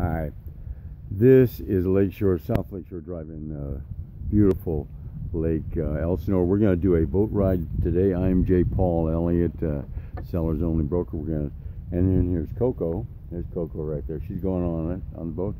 Hi, this is Lakeshore, South Lakeshore Drive in uh, beautiful Lake uh, Elsinore. We're going to do a boat ride today. I'm J. Paul Elliott, uh, Sellers Only Broker. We're going to, and then here's Coco. There's Coco right there. She's going on it on the boat.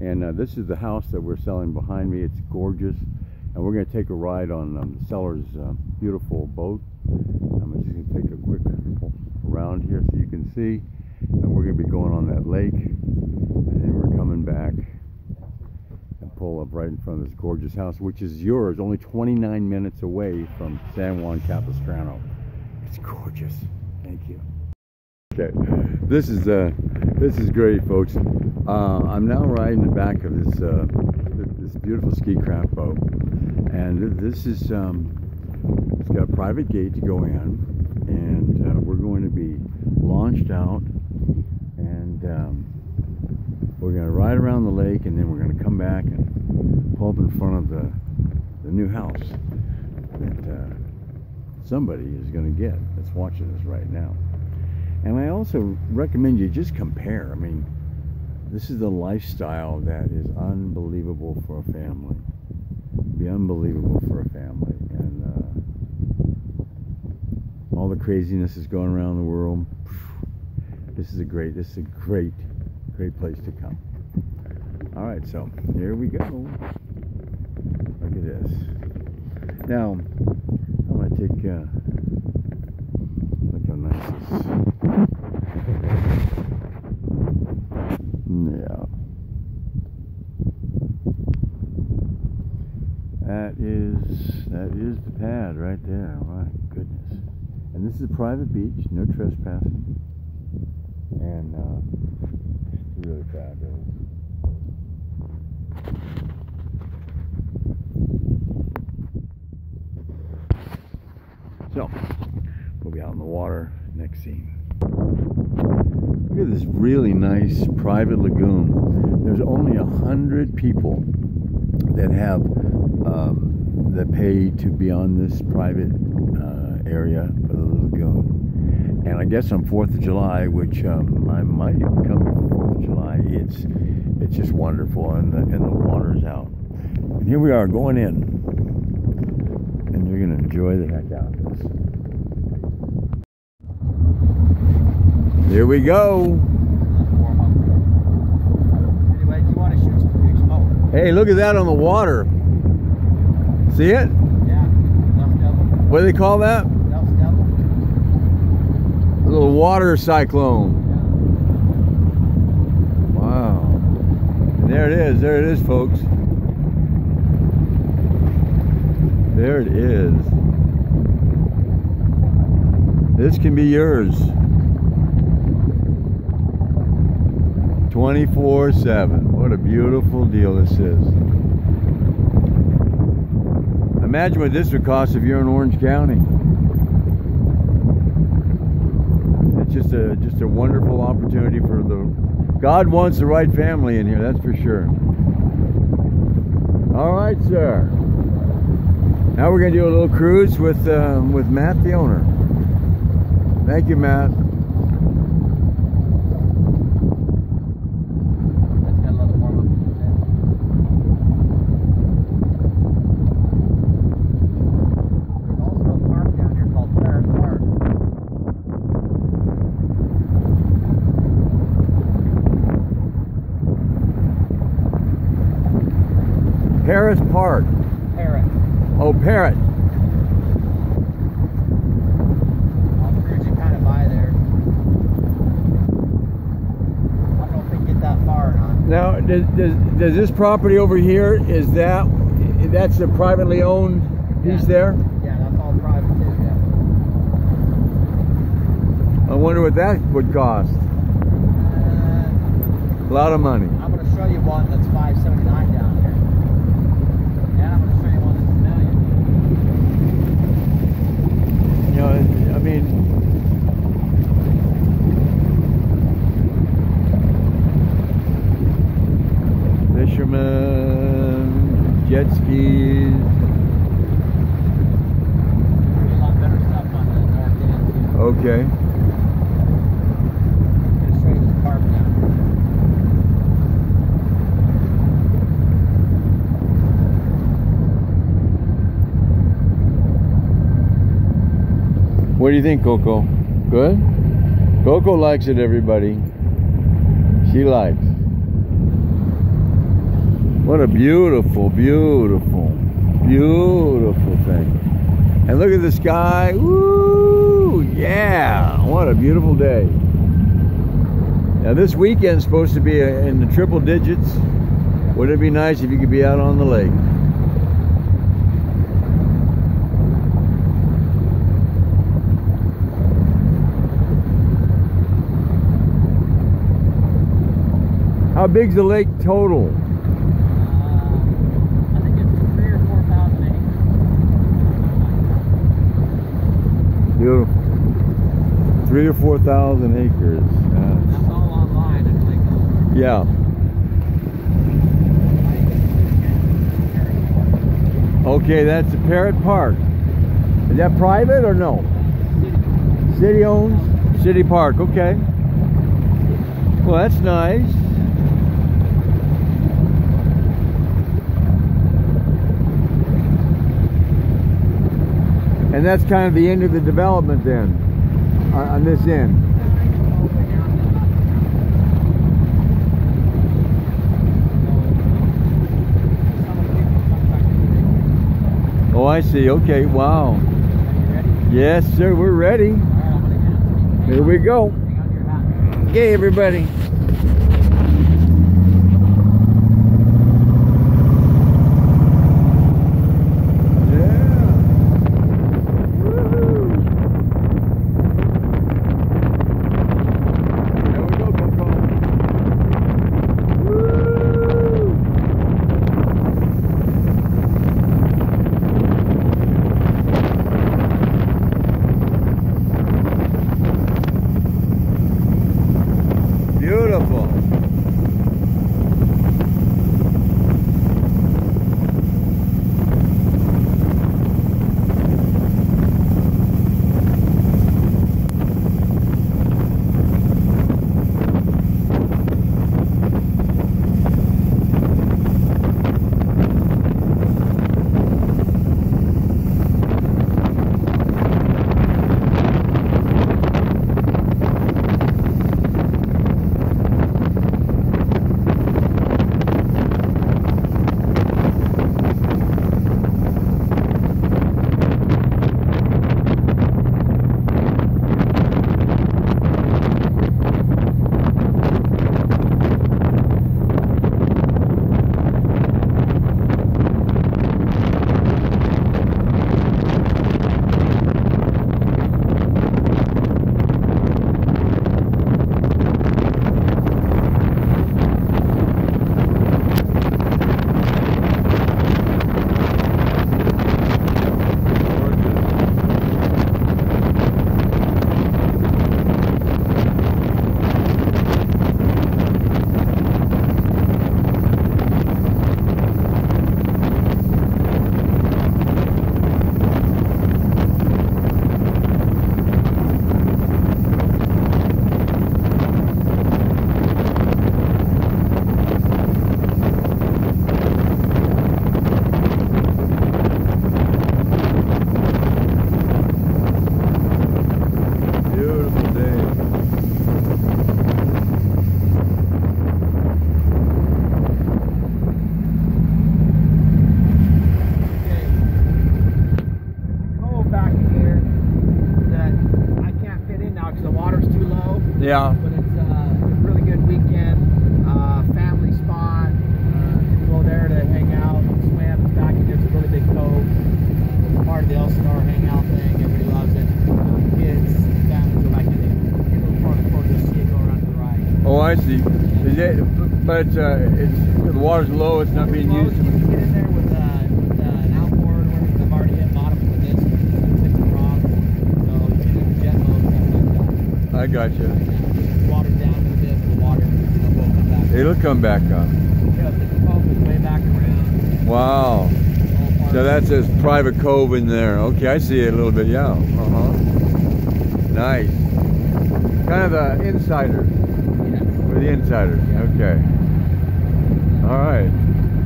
And uh, this is the house that we're selling behind me. It's gorgeous. And we're going to take a ride on um, the seller's uh, beautiful boat. I'm just going to take a quick around here so you can see. And we're going to be going on that lake. And then we're coming back and pull up right in front of this gorgeous house, which is yours, only 29 minutes away from San Juan Capistrano. It's gorgeous. Thank you. Okay, this is uh, this is great, folks. Uh, I'm now riding the back of this uh, this beautiful ski craft boat, and this is um, it's got a private gate to go in, and uh, we're going to be launched out, we're going to ride around the lake, and then we're going to come back and pull up in front of the the new house that uh, somebody is going to get that's watching us right now. And I also recommend you just compare. I mean, this is the lifestyle that is unbelievable for a family. Be unbelievable for a family. And uh, all the craziness is going around the world. This is a great, this is a great, great place to come. All right, so here we go. Look at this. Now, I'm going to take, uh, look how nice this Yeah. That is that is the pad right there. My goodness. And this is a private beach, no trespassing. And uh, really fabulous. So, we'll be out in the water next scene. Look at this really nice private lagoon. There's only a hundred people that have um, that pay to be on this private uh, area of the lagoon. And I guess on Fourth of July, which um, I might come of July, it's it's just wonderful, and the and the water's out. And here we are going in, and you're gonna enjoy the heck out of this. Here we go. Anyway, do you want to shoot some big smoke? Hey, look at that on the water. See it? Yeah. What do they call that? A little water cyclone. Wow. And there it is. There it is, folks. There it is. This can be yours. 24 7. What a beautiful deal this is. Imagine what this would cost if you're in Orange County. It's just a just a wonderful opportunity for the God wants the right family in here, that's for sure. All right, sir. Now we're gonna do a little cruise with um, with Matt, the owner. Thank you, Matt. That's got a little warm up. There's also a park down here called Parrot Park. Paris Park. Parrot. Oh, Parrot. I'll cruise kind of by there. I don't know if we can get that far or not. Now, does, does, does this property over here is that that's a privately owned piece Yeah. there? Yeah, that's all private too, yeah. I wonder what that would cost. Uh, A lot of money. I'm going to show you one that's 579 down. Million. You know, I mean, fishermen, jet skis. There's a lot better stuff on the north end too. Okay. I'm going to show you this park down here. What do you think, Coco? Good? Coco likes it, everybody. She likes. What a beautiful, beautiful, beautiful thing. And look at the sky. Woo! Yeah! What a beautiful day. Now this weekend's supposed to be in the triple digits. Wouldn't it be nice if you could be out on the lake? How big's the lake total? Uh, I think it's three or four thousand acres. Beautiful. Three or four thousand acres. That's all online. Yeah. Okay, that's the Parrot Park. Is that private or no? city. City owns? City Park, okay. Well, that's nice. And that's kind of the end of the development then, on this end. Oh, I see. Okay, wow. Yes, sir, we're ready. Here we go. Okay, everybody. Yeah. But it's uh, a really good weekend, uh, family spot. Uh, you go there to hang out, swim. It's back in a really big cove. It's part of the Elsinore hangout thing. Everybody loves it. Uh, kids, families go back in there. Get a little part of the you'll see it go around to the right. Oh, I see. Is it, but uh, it's the water's low. It's not being used. You can get in there with, uh, with uh, an outboard or whatever. They've already hit bottom with this. Fix the rock. So you can do jet mode, stuff like that. I got you. Water down a bit, the water, come back. It'll come back up. Yeah, the pump is way back around. Wow. So that's that says private cove in there. Okay, I see it a little bit. Yeah. Uh huh. Nice. Kind of the insiders. it. Yes. For the insiders. Okay. All right.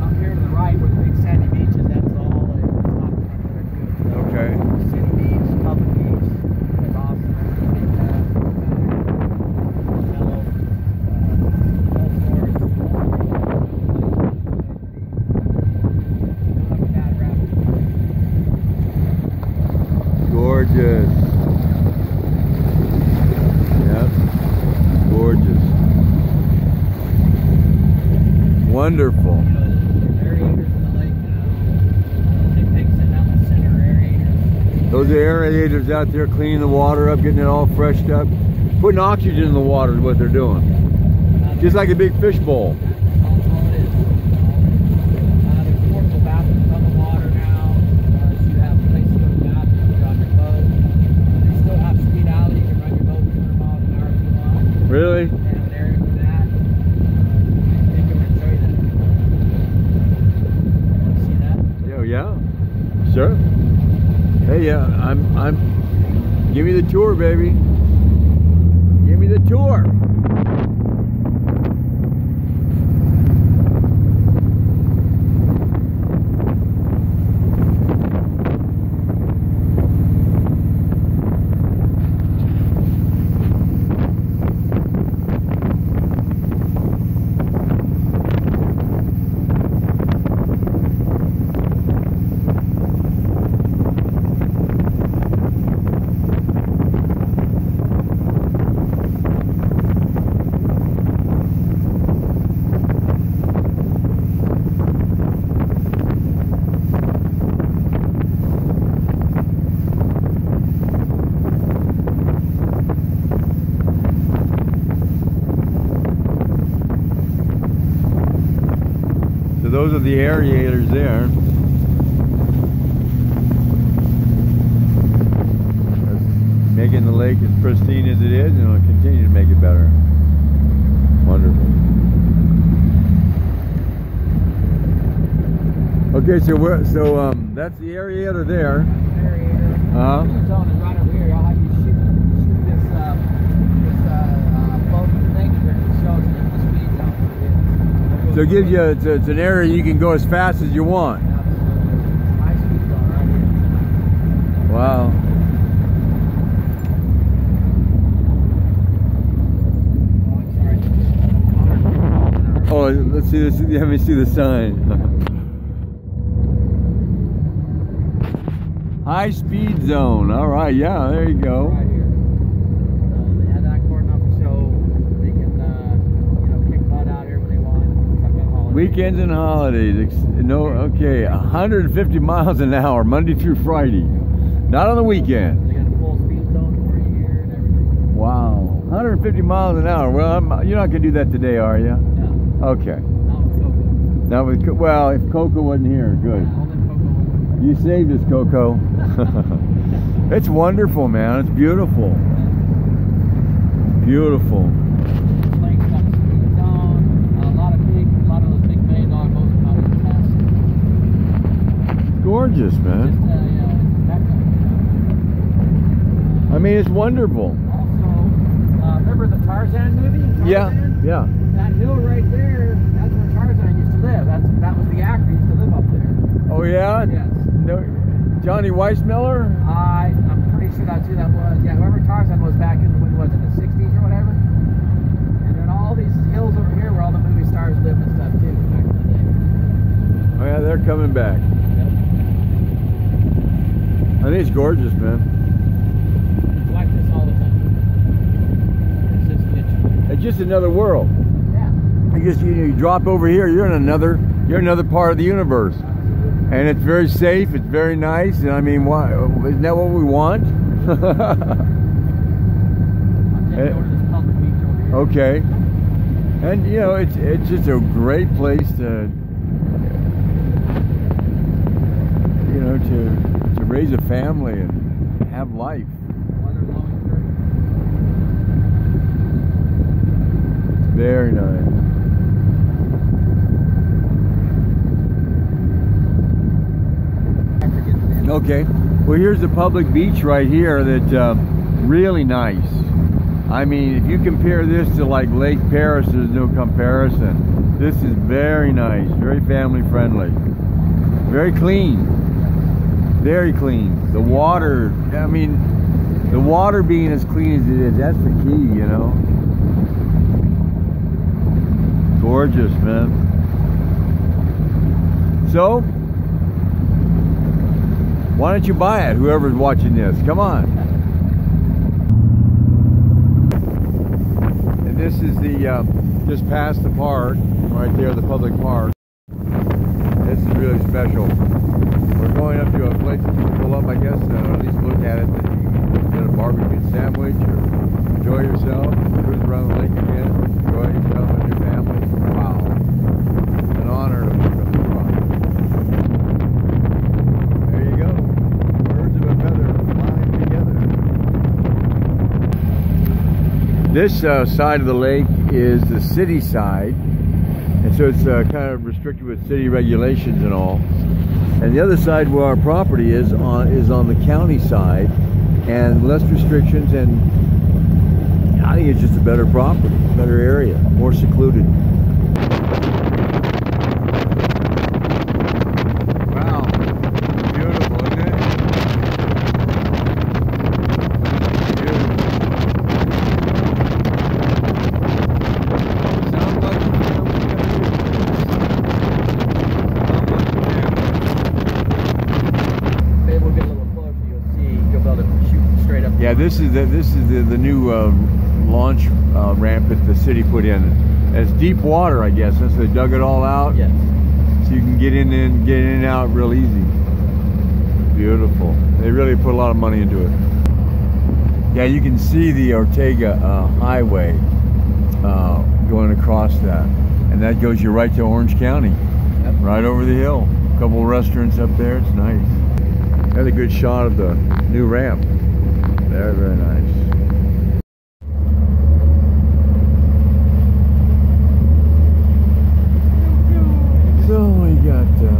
Up here to the right where the big sandy beach is, that's all. It's not from there too. Okay. City beach, public beach. There's Gorgeous. Yep. Gorgeous. Wonderful. Those are aerators out there cleaning the water up, getting it all freshed up. Putting oxygen in the water is what they're doing. Just like a big fish bowl. All, all it is. Uh, there's portable bathrooms on the water now. Uh, so you have a place to go to the bathroom on your boat. They still have speed alley. You can run your boat 200 miles an hour if you want. Really? They have an area for that. Uh, I think I'm going to show you that. Want to see that? Yeah, yeah. Sure. Yeah, I'm, I'm, give me the tour, baby. Give me the tour. Are the aerators there. That's making the lake as pristine as it is, and it'll continue to make it better. Wonderful. Okay, so we're, so um, that's the aerator there. Aerator. Speed zone is right over here. I'll have you shoot, shoot this, uh, this uh, uh, photo thing here that shows you the speed zone. So it gives you it's, it's an area you can go as fast as you want. Wow. Oh, let's see this. Let me see the sign. High speed zone. All right. Yeah. There you go. Right here. So they had that cordon up so they can, uh, you know, kick butt out here when they want. Something on holiday. Weekends and holidays. No. Okay. 150 miles an hour, Monday through Friday. Not on the weekend. They got a full speed zone for you here and everything. Wow. 150 miles an hour. Well, I'm, you're not gonna do that today, are you? Yeah. Okay. Not with Coco. That was well. If Coco wasn't here, good. Yeah, only Coco was You saved us, Coco. it's wonderful, man. It's beautiful. Beautiful. This lake's got a speed zone. A lot of big, a lot of those big million dollar boats come out and test. Gorgeous, uh, man. yeah, mecca. I mean, it's wonderful. Also, uh, remember the Tarzan movie? Yeah, Tarzan? yeah. That hill right there, that's where Tarzan used to live. That's that was the actor used to live up there. Oh yeah. Yes. No, Johnny Weissmuller. I I'm pretty sure that's who that was. Yeah, whoever Tarzan was back in when was it the '60s or whatever. And then all these hills over here where all the movie stars lived and stuff too back in the day. Oh yeah, they're coming back. I think it's gorgeous, man. It's like this all the time. It's just. It's just another world. Yeah. I guess you, you drop over here, you're in another, you're another part of the universe, Absolutely. and it's very safe. It's very nice, and I mean, why isn't that what we want? I'll take you over to this public beach over here. okay. And you know, it's it's just a great place to, you know, to raise a family and have life. Very nice. Okay. Well, here's the public beach right here that uh, really nice. I mean, if you compare this to like Lake Perris, there's no comparison. This is very nice, very family friendly, very clean, very clean. The water, I mean, the water being as clean as it is, that's the key, you know. Gorgeous, man. So, Why don't you buy it, whoever's watching this? Come on. And this is the, uh, just past the park, right there, the public park. This is really special. Going up to a place can pull up, I guess, uh, at least look at it. That you can get a barbecue sandwich or enjoy yourself, cruise around the lake again, enjoy yourself and your family. Wow. An honor to work on this project. There you go. Birds of a feather flying together. This uh, side of the lake is the city side. And so it's uh, kind of restricted with city regulations and all. And the other side where our property is on is on the county side and less restrictions and I think it's just a better property, better area, more secluded. Wow, beautiful, isn't it? Beautiful. Sounds like a family Maybe we'll get a little closer. You'll see. You'll be able to shoot straight up. Yeah, this is the, this is the, the new um, launch uh, ramp that the city put in. It's deep water, I guess, since they dug it all out. Yes. So you can get in and get in and out real easy. Beautiful. They really put a lot of money into it. Yeah, you can see the Ortega uh, Highway uh, going across that, and that goes you right to Orange County, Yep. right over the hill. A couple of restaurants up there. It's nice. Had a good shot of the new ramp. Very, very nice. So uh, we got. Uh,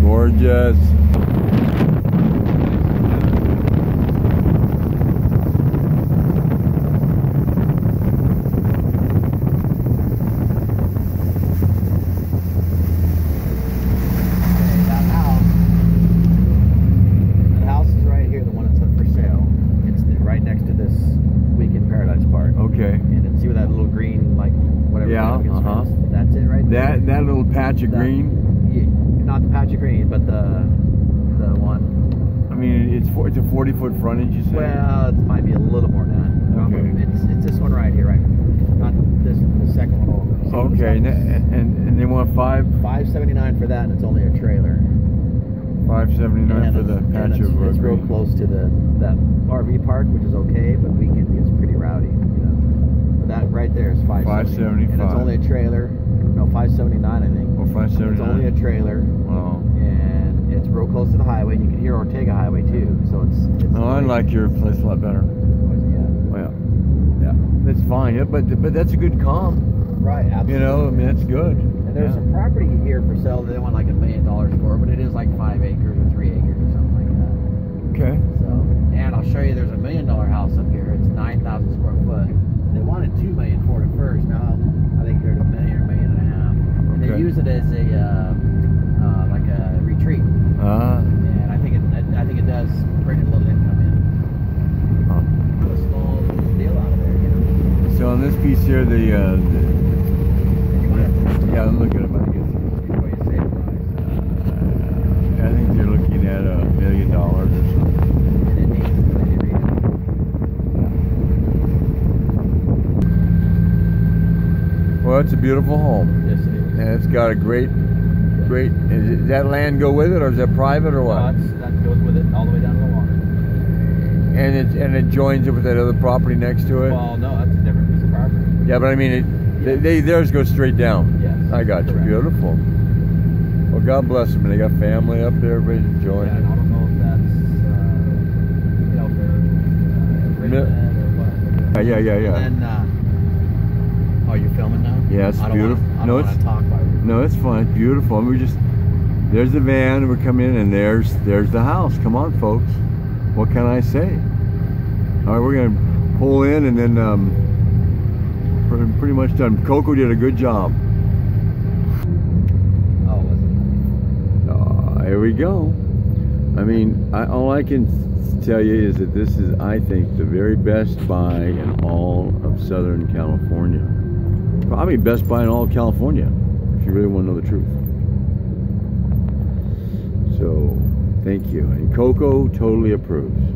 gorgeous. Okay, that house. The house is right here, the one that's up for sale. It's the- right next to this Weekend Paradise Park. Okay. And then see where that little green, like whatever. Yeah, thing is uh-huh. fenced? That's it right there. That that little patch of That- green. Yeah, not the patch of green, but the the one. I mean, it's a 40 foot frontage. You say? Well, it might be a little more than that. Okay. It's it's this one right here, right? Not this the second one over. Okay, and, and and they want five Five seventy nine for that, and it's only a trailer. five seventy nine And for the patch of uh, it's real close to the that RV park, which is okay, but weekends gets pretty rowdy. You know, but that right there is five and it's only a trailer. No, five seventy nine, I think. Or five seventy It's only a trailer, Wow. and it's real close to the highway. and You can hear Ortega Highway too, so it's. it's Oh, I like your place a lot better. Yeah. Well, yeah, that's fine. Yeah, but but that's a good comp. Right. Absolutely. You know, I mean that's good. And there's Yeah. some property here for sale. that They want like a million dollars for, but it is like five acres or three acres or something like that. Okay. So, and I'll show you. There's a million dollar house up here. It's nine thousand square foot. They wanted two million for it at first. Now I think they're at a million or a million and a half. And they use it as a uh, like a retreat. Ah. And I think it. I, I think it does bring a little income in. huh. A small deal out of there, you know. So on this piece the, uh, the And you want to yeah, I'm looking at my guess. before you say the price. Uh, I think you're looking at a million dollars or something. And it needs to be redone. Well, it's a beautiful home, Yes, it is. and it's got a great, great. Is it, that land go with it, or is that private, or what? that's- that goes with it all the way down to the water. And it and it joins it with that other property next to it. Well, no, that's a different piece of property. Yeah, but I mean, it, they, they theirs go straight down. Yes. I got you. Beautiful. Well, God bless them. They got family up there. Everybody's enjoying Yeah, and I don't know if that's, uh, you know, if they're uh, Mi- or what. Yeah, yeah, yeah, yeah. And then, uh, oh, you're filming now? Yeah, it's beautiful. Wanna, I No, it's-. No, it's fine. It's beautiful. And we just there's the van, and we come in, and there's there's the house. Come on, folks. What can I say? All right, we're gonna pull in, and then um, we're pretty much done. Coco did a good job. Oh, was it? Uh, here we go. I mean, I, all I can tell you is that this is, I think, the very best buy in all of Southern California. Probably best buy in all of California, if you really want to know the truth. So, thank you. And Coco totally approves.